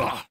Ugh.